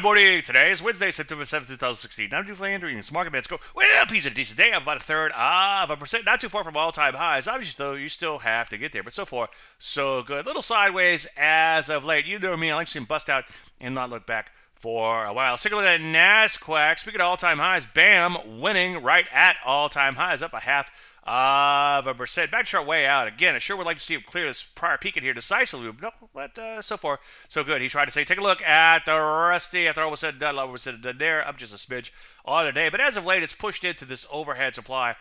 Good morning. Today is Wednesday, September 7th, 2016. I'm Dave Landry, and market bets go. Well, piece of a decent day. I'm about a third of a percent. Not too far from all time highs. Obviously, though, you still have to get there. But so far, so good. Little sideways as of late. You know me. I like to see him bust out and not look back for a while. Let's take a look at NASDAQ. Speaking of all time highs, BAM winning right at all time highs, up a half of a percent. Back chart way out. Again, I sure would like to see him clear this prior peak in here decisively, but, no, but uh, so far, so good. He tried to say, take a look at the Rusty after all was said and done, all was said and done there, up just a smidge on the day. But as of late, it's pushed into this overhead supply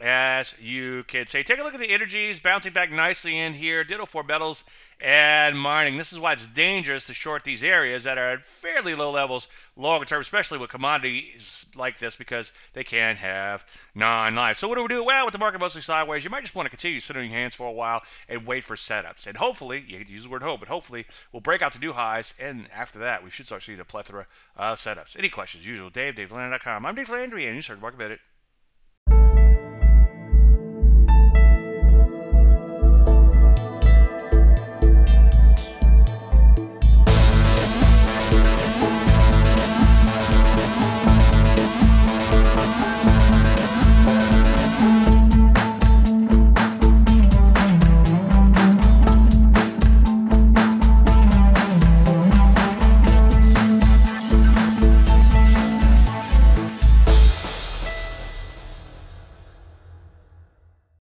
as you can say. Take a look at the energies bouncing back nicely in here. Ditto for metals and mining. This is why it's dangerous to short these areas that are at fairly low levels longer term, especially with commodities like this because they can have non-life. So what do we do? Well, with the market mostly sideways, you might just want to continue sitting on your hands for a while and wait for setups. And hopefully, you use the word hope, but hopefully we'll break out to new highs. And after that, we should start seeing a plethora of setups. Any questions? Usual, Dave, DaveLandry.com. I'm Dave Landry, and you start market it.